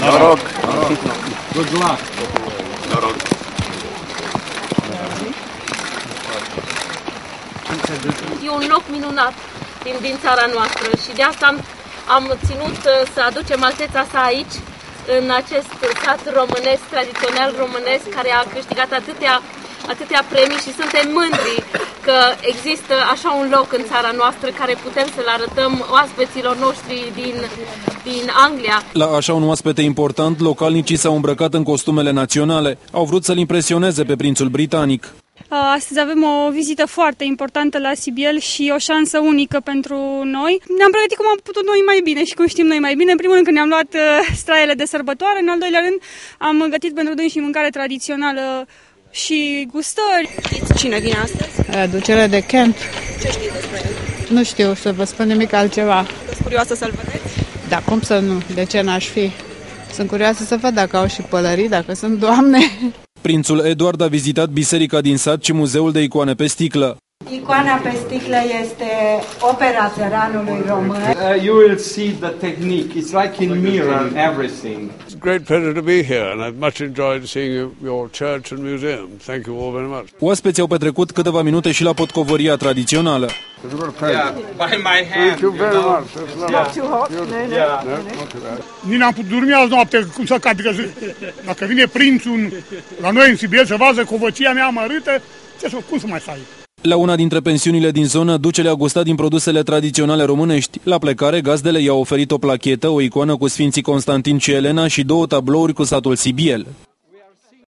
Noroc! Good luck! Noroc! E un loc minunat din, din țara noastră și de asta am, am ținut uh, să aducem alteța sa aici, în acest sat românesc, tradițional românesc, care a câștigat atâtea, atâtea premii și suntem mândri că există așa un loc în țara noastră care putem să-l arătăm oaspeților noștri din, din Anglia. La așa un oaspete important, localnicii s-au îmbrăcat în costumele naționale. Au vrut să-l impresioneze pe prințul britanic. Astăzi avem o vizită foarte importantă la Sibiel și o șansă unică pentru noi. Ne-am pregătit cum am putut noi mai bine și cum știm noi mai bine. În primul rând că ne-am luat straiele de sărbătoare, în al doilea rând am gătit pentru dâns și mâncare tradițională și gustări. Știți cine vine astăzi? Aducere de Kent. Ce știți despre el? Nu știu să vă spun nimic altceva. Sunteți curioasă să-l vedeți? Da, cum să nu? De ce n-aș fi? Sunt curioasă să văd dacă au și pălării, dacă sunt doamne. Prințul Eduard a vizitat biserica din sat și muzeul de icoane pe sticlă. Icoana pe sticlă este opera țăranului român. Uh, you will see the technique. It's like in mirror everything. It's a great pleasure to be here and I've much enjoyed seeing your church and museum. Thank you all very much. Oaspeții au petrecut câteva minute și la potcovăria tradițională. Yeah, by my hand. Thank you very much. It's lovely. Too hot? No, no. Yeah. No, not too bad. Nici n-am putut dormi azi noapte, cum să cad, că zic, dacă vine prințul în- la noi în Sibiu să vadă covăția mea amărâtă, ce să, cum să mai stai? La una dintre pensiunile din zonă, ducele a gustat din produsele tradiționale românești. La plecare, gazdele i-au oferit o plachetă, o icoană cu Sfinții Constantin și Elena și două tablouri cu satul Sibiel.